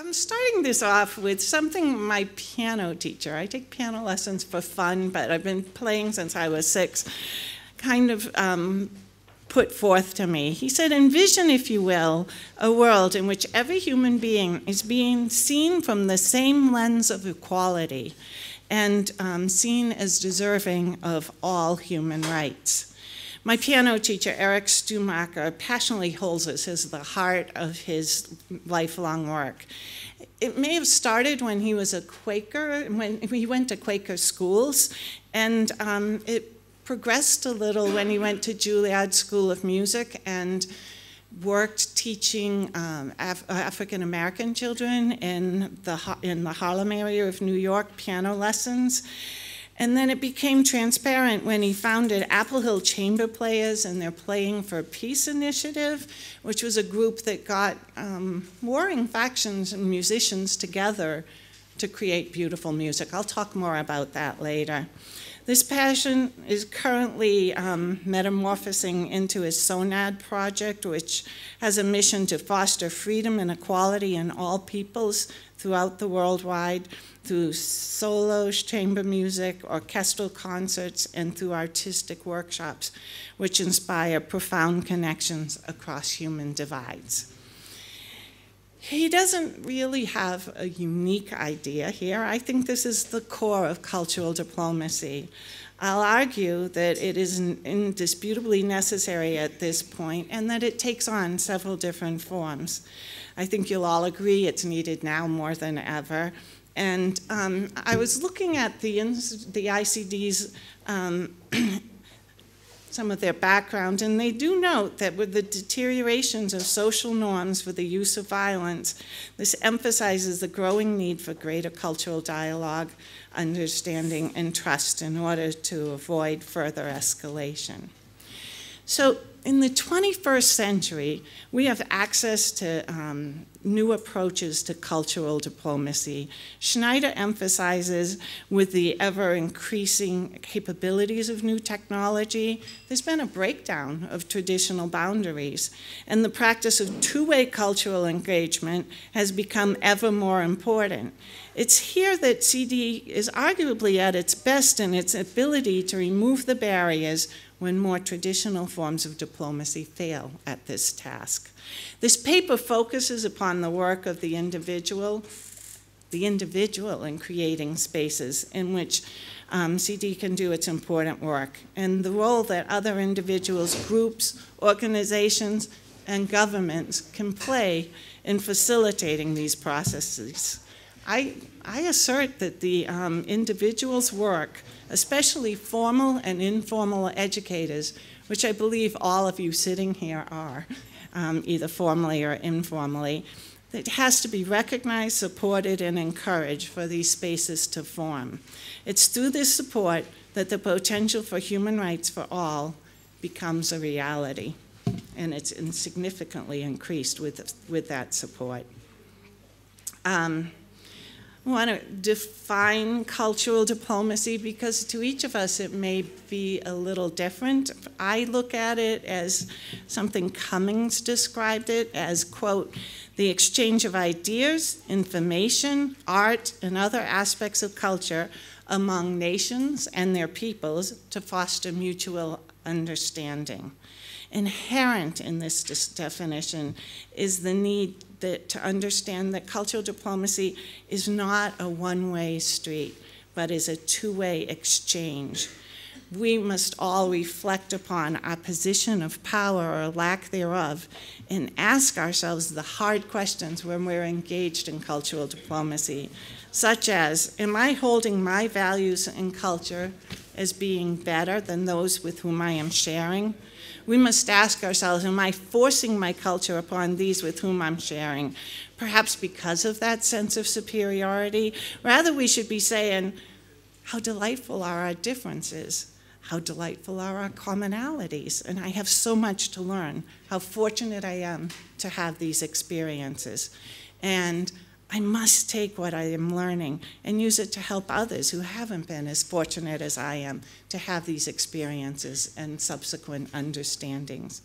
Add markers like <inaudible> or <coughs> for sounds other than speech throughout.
I'm starting this off with something my piano teacher, I take piano lessons for fun, but I've been playing since I was six, kind of um, put forth to me. He said, Envision, if you will, a world in which every human being is being seen from the same lens of equality and um, seen as deserving of all human rights. My piano teacher, Eric Stumacher, passionately holds this as the heart of his lifelong work. It may have started when he was a Quaker, when he went to Quaker schools, and um, it progressed a little when he went to Juilliard School of Music and worked teaching um, Af African American children in the, in the Harlem area of New York piano lessons. And then it became transparent when he founded Apple Hill Chamber Players and their Playing for Peace initiative, which was a group that got um, warring factions and musicians together to create beautiful music. I'll talk more about that later. This passion is currently um, metamorphosing into his SONAD project, which has a mission to foster freedom and equality in all peoples throughout the worldwide through solos, chamber music, orchestral concerts, and through artistic workshops, which inspire profound connections across human divides. He doesn't really have a unique idea here. I think this is the core of cultural diplomacy. I'll argue that it is indisputably necessary at this point and that it takes on several different forms. I think you'll all agree it's needed now more than ever. And um, I was looking at the, the ICD's um, <clears throat> some of their background, and they do note that with the deteriorations of social norms for the use of violence, this emphasizes the growing need for greater cultural dialogue, understanding, and trust in order to avoid further escalation. So in the 21st century, we have access to um, new approaches to cultural diplomacy. Schneider emphasizes with the ever increasing capabilities of new technology, there's been a breakdown of traditional boundaries, and the practice of two way cultural engagement has become ever more important. It's here that CD is arguably at its best in its ability to remove the barriers when more traditional forms of diplomacy fail at this task. This paper focuses upon the work of the individual, the individual in creating spaces in which um, CD can do its important work, and the role that other individuals, groups, organizations, and governments can play in facilitating these processes. I, I assert that the um, individual's work especially formal and informal educators, which I believe all of you sitting here are, um, either formally or informally. It has to be recognized, supported, and encouraged for these spaces to form. It's through this support that the potential for human rights for all becomes a reality, and it's significantly increased with, with that support. Um, want to define cultural diplomacy because to each of us it may be a little different. I look at it as something Cummings described it as, quote, the exchange of ideas, information, art, and other aspects of culture among nations and their peoples to foster mutual understanding. Inherent in this definition is the need that, to understand that cultural diplomacy is not a one-way street, but is a two-way exchange. We must all reflect upon our position of power or lack thereof and ask ourselves the hard questions when we're engaged in cultural diplomacy, such as, am I holding my values and culture as being better than those with whom I am sharing? We must ask ourselves, am I forcing my culture upon these with whom I'm sharing? Perhaps because of that sense of superiority. Rather, we should be saying, how delightful are our differences? How delightful are our commonalities? And I have so much to learn. How fortunate I am to have these experiences. And I must take what I am learning and use it to help others who haven't been as fortunate as I am to have these experiences and subsequent understandings.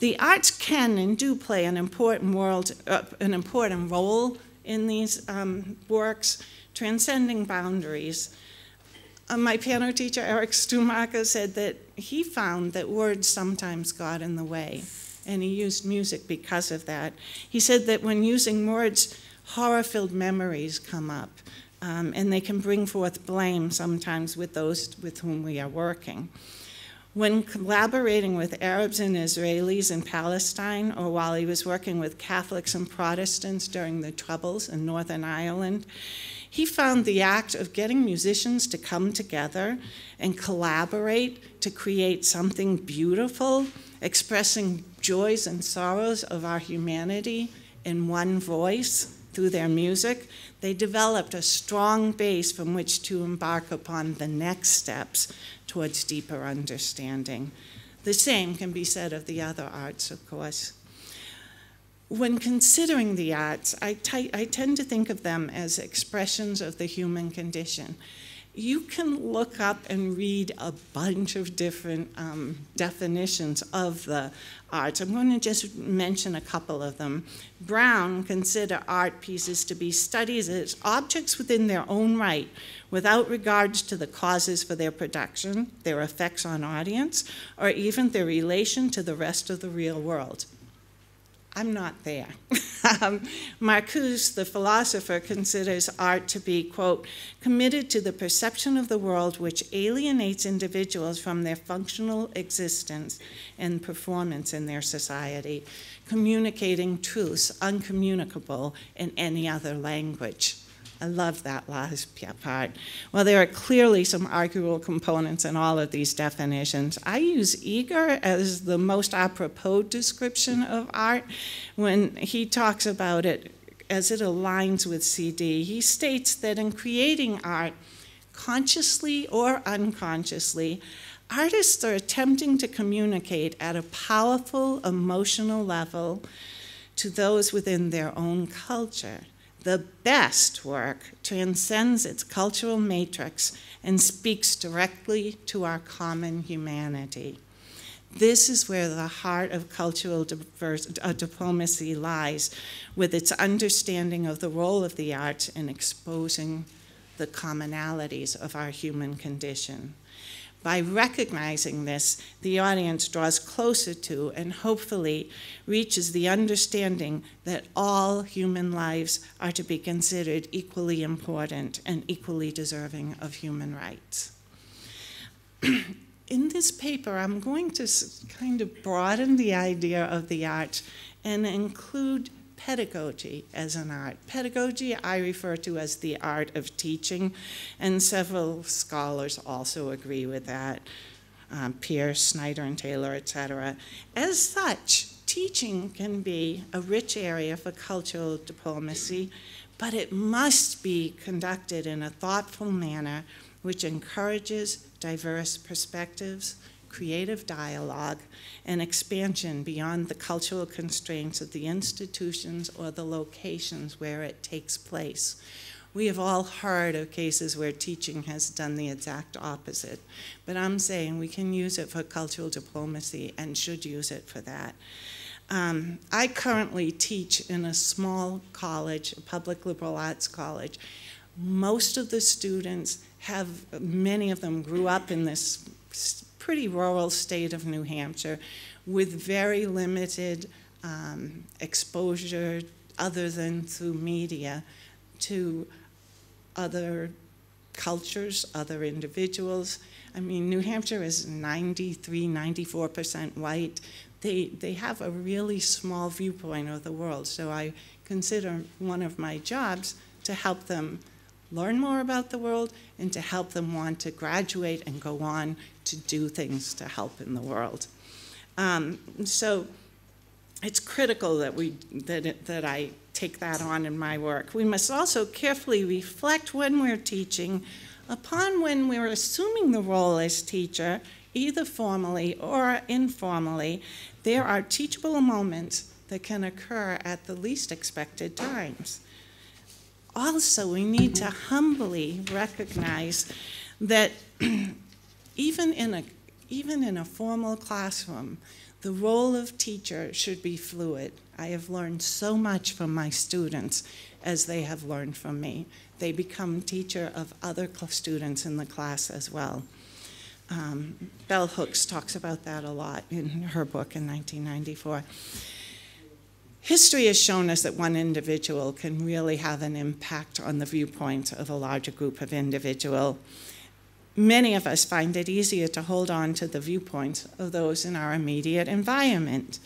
The arts can and do play an important, world, uh, an important role in these um, works, transcending boundaries. Uh, my piano teacher, Eric Stumacher, said that he found that words sometimes got in the way, and he used music because of that. He said that when using words, horror filled memories come up, um, and they can bring forth blame sometimes with those with whom we are working. When collaborating with Arabs and Israelis in Palestine, or while he was working with Catholics and Protestants during the Troubles in Northern Ireland, he found the act of getting musicians to come together and collaborate to create something beautiful, expressing joys and sorrows of our humanity in one voice through their music, they developed a strong base from which to embark upon the next steps towards deeper understanding. The same can be said of the other arts, of course. When considering the arts, I, I tend to think of them as expressions of the human condition you can look up and read a bunch of different um, definitions of the arts. I'm going to just mention a couple of them. Brown consider art pieces to be studies as objects within their own right, without regards to the causes for their production, their effects on audience, or even their relation to the rest of the real world. I'm not there. <laughs> um, Marcuse, the philosopher, considers art to be, quote, committed to the perception of the world which alienates individuals from their functional existence and performance in their society, communicating truths uncommunicable in any other language. I love that last part. Well, there are clearly some arguable components in all of these definitions. I use eager as the most apropos description of art when he talks about it as it aligns with CD. He states that in creating art, consciously or unconsciously, artists are attempting to communicate at a powerful emotional level to those within their own culture. The best work transcends its cultural matrix and speaks directly to our common humanity. This is where the heart of cultural diverse, uh, diplomacy lies, with its understanding of the role of the arts in exposing the commonalities of our human condition. By recognizing this, the audience draws closer to and hopefully reaches the understanding that all human lives are to be considered equally important and equally deserving of human rights. <clears throat> In this paper, I'm going to kind of broaden the idea of the arts and include pedagogy as an art. Pedagogy I refer to as the art of teaching, and several scholars also agree with that. Um, Pierce, Snyder, and Taylor, etc. As such, teaching can be a rich area for cultural diplomacy, but it must be conducted in a thoughtful manner which encourages diverse perspectives, creative dialogue, and expansion beyond the cultural constraints of the institutions or the locations where it takes place. We have all heard of cases where teaching has done the exact opposite, but I'm saying we can use it for cultural diplomacy and should use it for that. Um, I currently teach in a small college, a public liberal arts college. Most of the students have, many of them grew up in this pretty rural state of New Hampshire with very limited um, exposure other than through media to other cultures, other individuals. I mean, New Hampshire is 93, 94% white. They, they have a really small viewpoint of the world. So I consider one of my jobs to help them learn more about the world and to help them want to graduate and go on to do things to help in the world. Um, so it's critical that, we, that, that I take that on in my work. We must also carefully reflect when we're teaching upon when we're assuming the role as teacher, either formally or informally, there are teachable moments that can occur at the least expected times also, we need to humbly recognize that <clears throat> even in a even in a formal classroom, The role of teacher should be fluid. I have learned so much from my students as they have learned from me. They become teacher of other students in the class as well. Um, Bell Hooks talks about that a lot in her book in 1994. History has shown us that one individual can really have an impact on the viewpoint of a larger group of individuals. Many of us find it easier to hold on to the viewpoints of those in our immediate environment.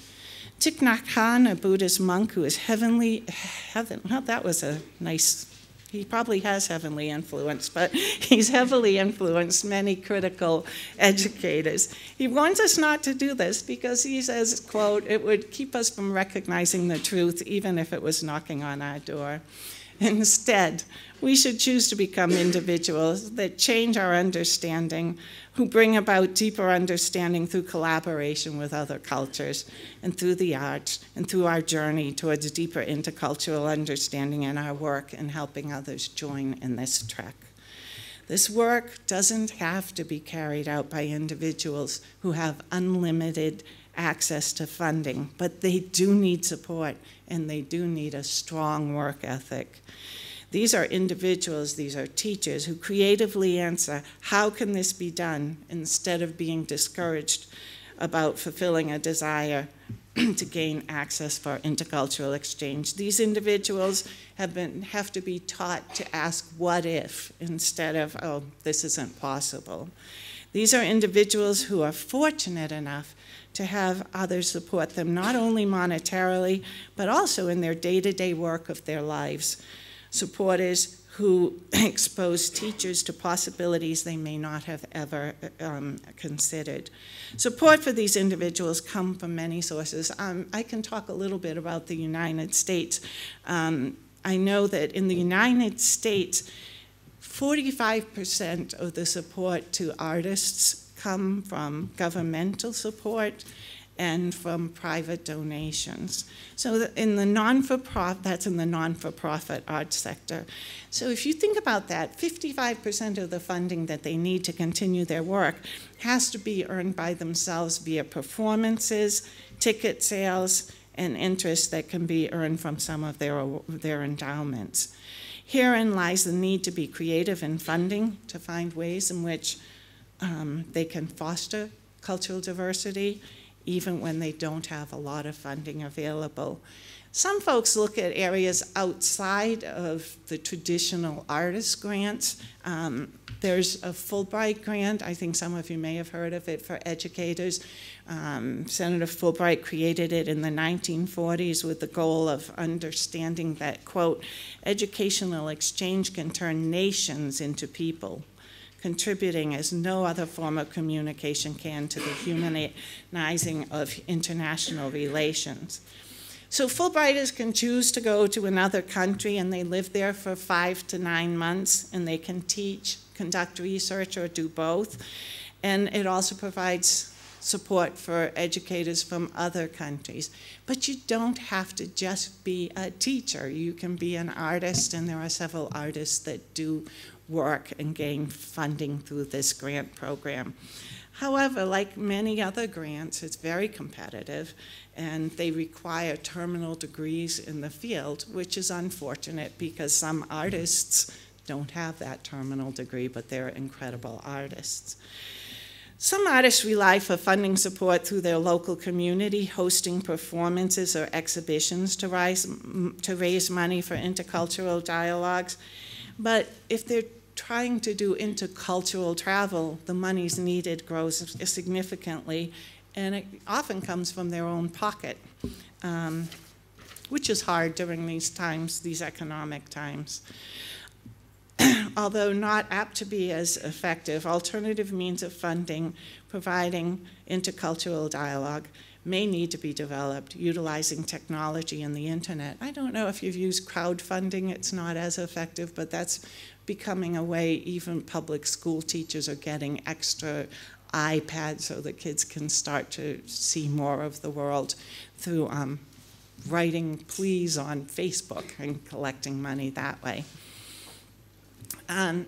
Thich Nhat Hanh, a Buddhist monk who is heavenly, heaven, well, that was a nice he probably has heavenly influence, but <laughs> he's heavily influenced many critical educators. He warns us not to do this because he says, quote, it would keep us from recognizing the truth even if it was knocking on our door. Instead, we should choose to become individuals that change our understanding, who bring about deeper understanding through collaboration with other cultures and through the arts and through our journey towards deeper intercultural understanding in our work and helping others join in this trek. This work doesn't have to be carried out by individuals who have unlimited access to funding, but they do need support and they do need a strong work ethic. These are individuals, these are teachers who creatively answer, how can this be done, instead of being discouraged about fulfilling a desire <clears throat> to gain access for intercultural exchange. These individuals have, been, have to be taught to ask what if instead of, oh, this isn't possible. These are individuals who are fortunate enough to have others support them, not only monetarily, but also in their day to day work of their lives. Supporters who <coughs> expose teachers to possibilities they may not have ever um, considered. Support for these individuals come from many sources. Um, I can talk a little bit about the United States. Um, I know that in the United States, 45% of the support to artists come from governmental support and from private donations. So in the non-for-profit, that's in the non-for-profit arts sector. So if you think about that, 55% of the funding that they need to continue their work has to be earned by themselves via performances, ticket sales, and interest that can be earned from some of their, their endowments. Herein lies the need to be creative in funding to find ways in which um, they can foster cultural diversity even when they don't have a lot of funding available. Some folks look at areas outside of the traditional artist grants. Um, there's a Fulbright grant. I think some of you may have heard of it for educators. Um, Senator Fulbright created it in the 1940s with the goal of understanding that, quote, educational exchange can turn nations into people contributing as no other form of communication can to the humanizing of international relations. So Fulbrighters can choose to go to another country and they live there for five to nine months and they can teach, conduct research, or do both. And it also provides support for educators from other countries. But you don't have to just be a teacher. You can be an artist, and there are several artists that do work and gain funding through this grant program. However, like many other grants, it's very competitive and they require terminal degrees in the field, which is unfortunate because some artists don't have that terminal degree, but they're incredible artists. Some artists rely for funding support through their local community, hosting performances or exhibitions to, rise, to raise money for intercultural dialogues. But if they're trying to do intercultural travel, the monies needed grows significantly, and it often comes from their own pocket, um, which is hard during these times, these economic times. <clears throat> Although not apt to be as effective, alternative means of funding providing intercultural dialogue may need to be developed utilizing technology and the internet. I don't know if you've used crowdfunding, it's not as effective, but that's becoming a way even public school teachers are getting extra iPads so the kids can start to see more of the world through um, writing pleas on Facebook and collecting money that way. Um,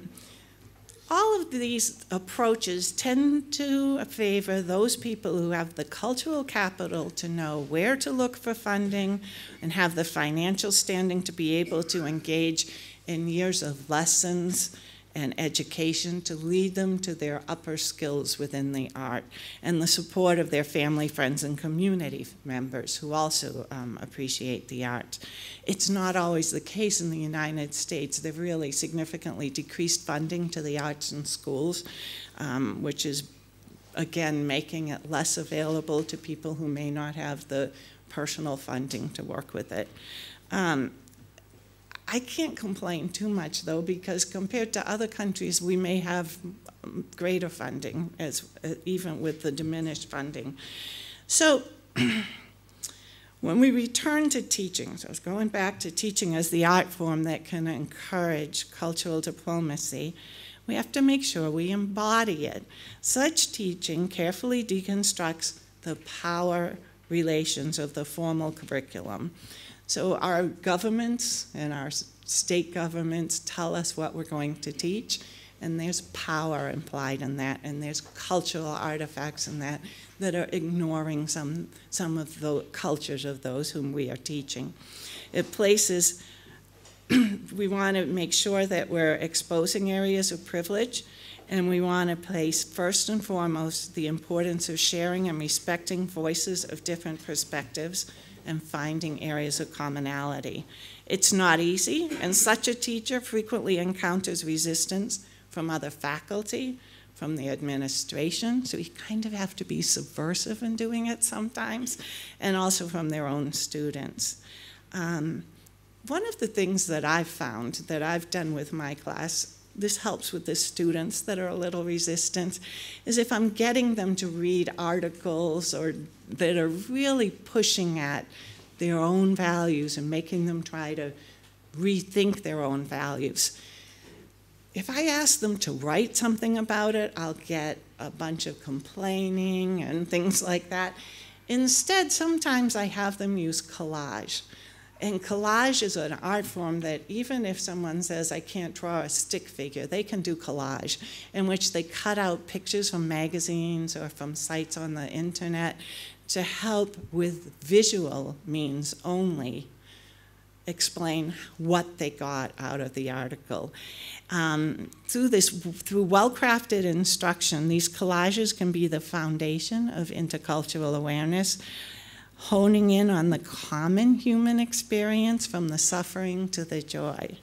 all of these approaches tend to favor those people who have the cultural capital to know where to look for funding and have the financial standing to be able to engage in years of lessons and education to lead them to their upper skills within the art and the support of their family, friends, and community members who also um, appreciate the art. It's not always the case in the United States. They've really significantly decreased funding to the arts in schools, um, which is again making it less available to people who may not have the personal funding to work with it. Um, I can't complain too much though, because compared to other countries, we may have greater funding, as uh, even with the diminished funding. So <clears throat> when we return to teaching, so I was going back to teaching as the art form that can encourage cultural diplomacy, we have to make sure we embody it. Such teaching carefully deconstructs the power relations of the formal curriculum. So our governments and our state governments tell us what we're going to teach, and there's power implied in that, and there's cultural artifacts in that that are ignoring some, some of the cultures of those whom we are teaching. It places, <clears throat> we want to make sure that we're exposing areas of privilege, and we want to place first and foremost the importance of sharing and respecting voices of different perspectives and finding areas of commonality. It's not easy, and such a teacher frequently encounters resistance from other faculty, from the administration, so you kind of have to be subversive in doing it sometimes, and also from their own students. Um, one of the things that I've found that I've done with my class, this helps with the students that are a little resistant, is if I'm getting them to read articles or that are really pushing at their own values and making them try to rethink their own values. If I ask them to write something about it, I'll get a bunch of complaining and <laughs> things like that. Instead, sometimes I have them use collage. And collage is an art form that even if someone says, I can't draw a stick figure, they can do collage, in which they cut out pictures from magazines or from sites on the internet to help with visual means only explain what they got out of the article. Um, through this, through well-crafted instruction, these collages can be the foundation of intercultural awareness, honing in on the common human experience from the suffering to the joy.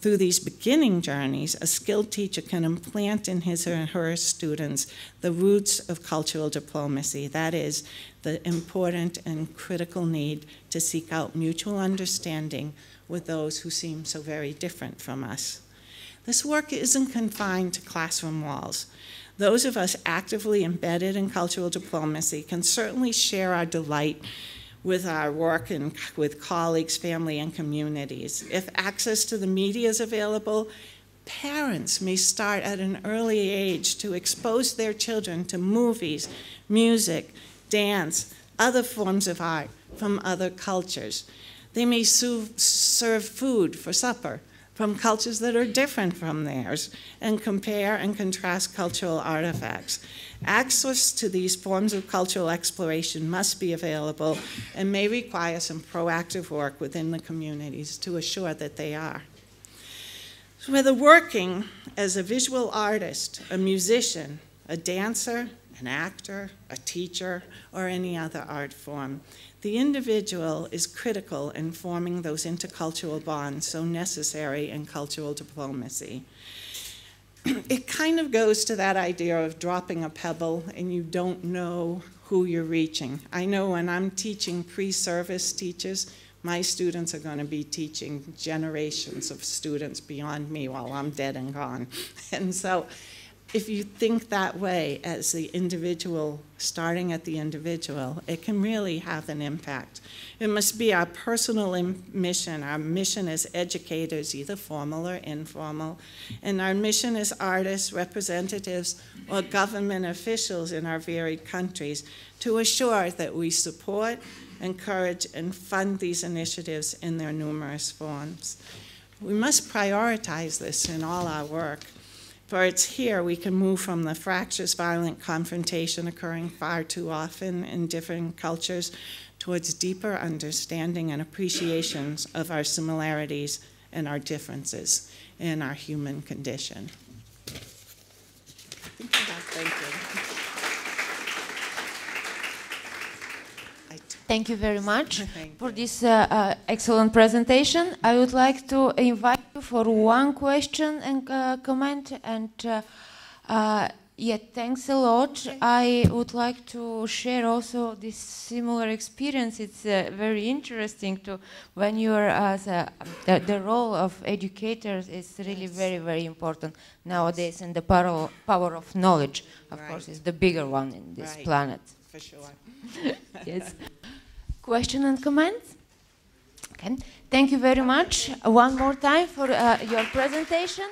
Through these beginning journeys, a skilled teacher can implant in his or her students the roots of cultural diplomacy, that is, the important and critical need to seek out mutual understanding with those who seem so very different from us. This work isn't confined to classroom walls. Those of us actively embedded in cultural diplomacy can certainly share our delight with our work and with colleagues, family, and communities. If access to the media is available, parents may start at an early age to expose their children to movies, music, dance, other forms of art from other cultures. They may serve food for supper from cultures that are different from theirs and compare and contrast cultural artifacts. Access to these forms of cultural exploration must be available and may require some proactive work within the communities to assure that they are. So whether working as a visual artist, a musician, a dancer, an actor, a teacher, or any other art form, the individual is critical in forming those intercultural bonds so necessary in cultural diplomacy. <clears throat> it kind of goes to that idea of dropping a pebble and you don't know who you're reaching. I know when I'm teaching pre-service teachers, my students are going to be teaching generations of students beyond me while I'm dead and gone. <laughs> And so if you think that way as the individual, starting at the individual, it can really have an impact. It must be our personal mission, our mission as educators, either formal or informal, and our mission as artists, representatives, or government officials in our varied countries to assure that we support, encourage, and fund these initiatives in their numerous forms. We must prioritize this in all our work For it's here we can move from the fractious, violent confrontation occurring far too often in different cultures towards deeper understanding and appreciations of our similarities and our differences in our human condition. Thank you. Thank you very much <laughs> Thank for this uh, uh, excellent presentation. I would like to invite you for one question and uh, comment. And uh, uh, yeah, thanks a lot. I would like to share also this similar experience. It's uh, very interesting to when you are as a, the, the role of educators is really very very important nowadays, and the power power of knowledge, of course, is the bigger one in this Right. planet. For sure. <laughs> yes. Question and comments? Okay. Thank you very much one more time for uh, your presentation.